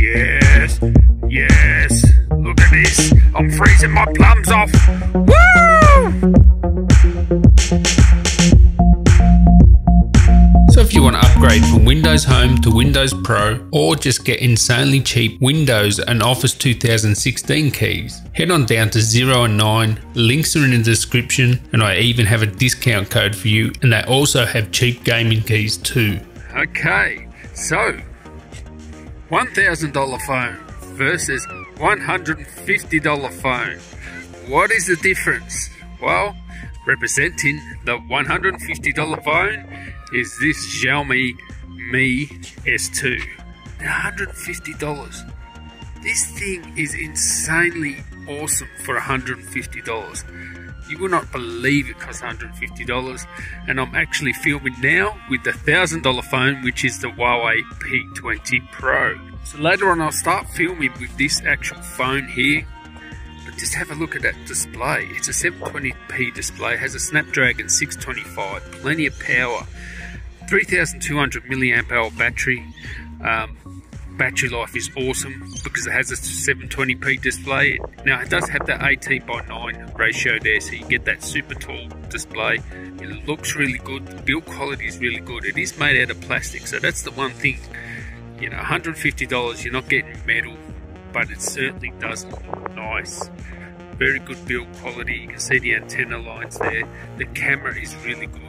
Yes, yes. Look at this. I'm freezing my plums off. Woo! So if you want to upgrade from Windows Home to Windows Pro or just get insanely cheap Windows and Office 2016 keys, head on down to 0 and 9, links are in the description and I even have a discount code for you and they also have cheap gaming keys too. Okay, so $1,000 phone versus $150 phone. What is the difference? Well, representing the $150 phone is this Xiaomi Mi S2. $150. This thing is insanely awesome for $150. You will not believe it costs $150 and I'm actually filming now with the $1000 phone which is the Huawei P20 Pro. So later on I'll start filming with this actual phone here but just have a look at that display. It's a 720p display, has a Snapdragon 625, plenty of power, 3200 milliamp hour battery. Um, battery life is awesome because it has a 720p display. Now it does have that 18 by 9 ratio there, so you get that super tall display. It looks really good. The build quality is really good. It is made out of plastic, so that's the one thing. You know, $150, you're not getting metal, but it certainly does look nice. Very good build quality. You can see the antenna lines there. The camera is really good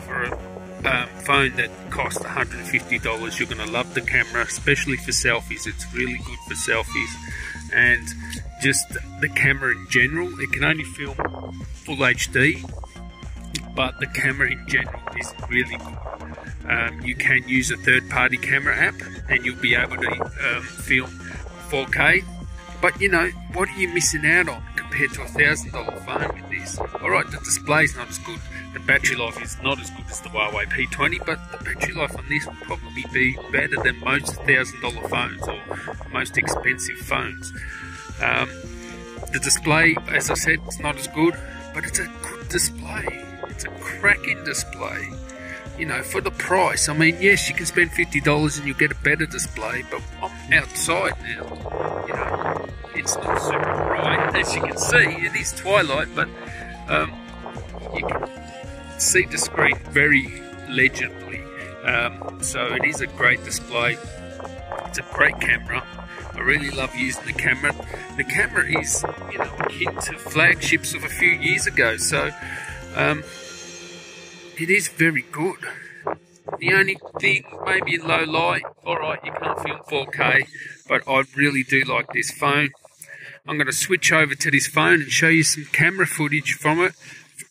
for a um, phone that costs $150 you're going to love the camera especially for selfies. It's really good for selfies. And just the camera in general it can only film full HD but the camera in general is really good. Um, you can use a third-party camera app and you'll be able to um, film 4K but you know what are you missing out on compared to a thousand dollar phone with this alright the display's not as good the battery life is not as good as the Huawei P20, but the battery life on this will probably be better than most thousand dollar phones or most expensive phones. Um, the display, as I said, it's not as good, but it's a good display. It's a cracking display. You know, for the price. I mean, yes, you can spend fifty dollars and you get a better display, but I'm outside now. You know, it's not super bright, as you can see. It is twilight, but um, you can see the screen very legibly. Um, so it is a great display. It's a great camera. I really love using the camera. The camera is, you know, akin to flagships of a few years ago. So um, it is very good. The only thing, maybe in low light, alright, you can't film 4K, but I really do like this phone. I'm going to switch over to this phone and show you some camera footage from it.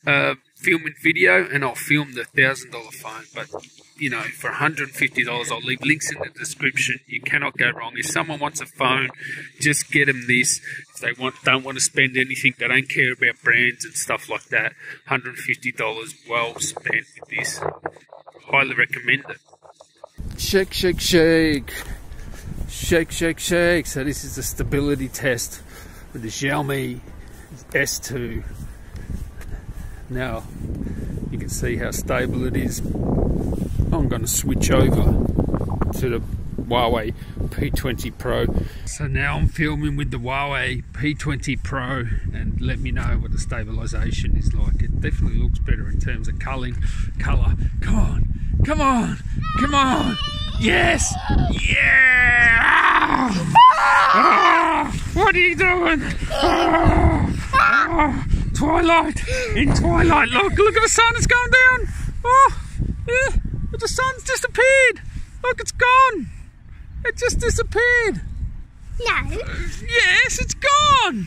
Uh, filming video and I'll film the thousand dollar phone. But you know, for $150, I'll leave links in the description. You cannot go wrong. If someone wants a phone, just get them this. If they want, don't want to spend anything, they don't care about brands and stuff like that. $150 well spent with this. Highly recommend it. Shake, shake, shake. Shake, shake, shake. So this is the stability test with the Xiaomi S2. Now you can see how stable it is. I'm going to switch over to the Huawei P20 Pro. So now I'm filming with the Huawei P20 Pro and let me know what the stabilization is like. It definitely looks better in terms of culling, color. Come on, come on, come on. Yes, yeah. Oh, what are you doing? Oh, oh. Twilight! In twilight, look, look at the sun, it's going down! Oh, yeah, the sun's disappeared! Look, it's gone! It just disappeared! No. Yes, it's gone!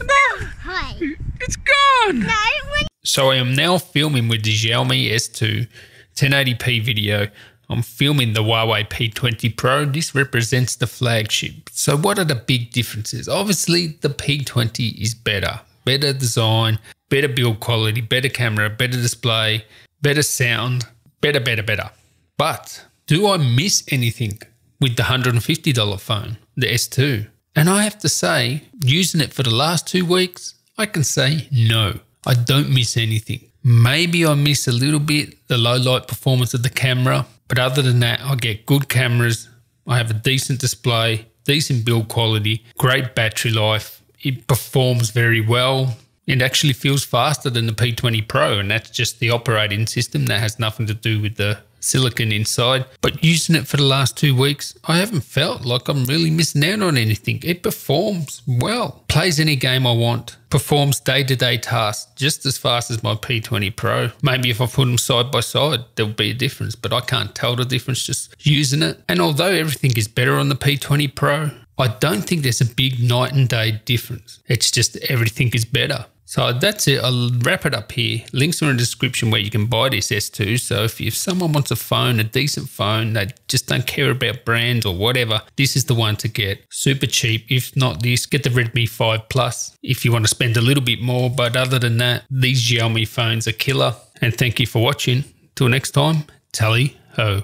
No! Hi. It's gone! No. When... So I am now filming with the Xiaomi S2 1080p video. I'm filming the Huawei P20 Pro. This represents the flagship. So what are the big differences? Obviously, the P20 is better better design, better build quality, better camera, better display, better sound, better, better, better. But do I miss anything with the $150 phone, the S2? And I have to say, using it for the last two weeks, I can say no, I don't miss anything. Maybe I miss a little bit the low light performance of the camera, but other than that, I get good cameras, I have a decent display, decent build quality, great battery life. It performs very well. It actually feels faster than the P20 Pro, and that's just the operating system. That has nothing to do with the silicon inside. But using it for the last two weeks, I haven't felt like I'm really missing out on anything. It performs well, plays any game I want, performs day to day tasks just as fast as my P20 Pro. Maybe if I put them side by side, there'll be a difference, but I can't tell the difference just using it. And although everything is better on the P20 Pro, I don't think there's a big night and day difference. It's just everything is better. So that's it. I'll wrap it up here. Links are in the description where you can buy this S2. So if, if someone wants a phone, a decent phone, they just don't care about brands or whatever, this is the one to get. Super cheap. If not this, get the Redmi 5 Plus if you want to spend a little bit more. But other than that, these Xiaomi phones are killer. And thank you for watching. Till next time, tally ho.